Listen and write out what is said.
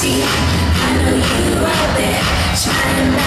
See, I know you out there trying to